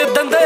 ਵਿੱਚ ਦੰਦੇ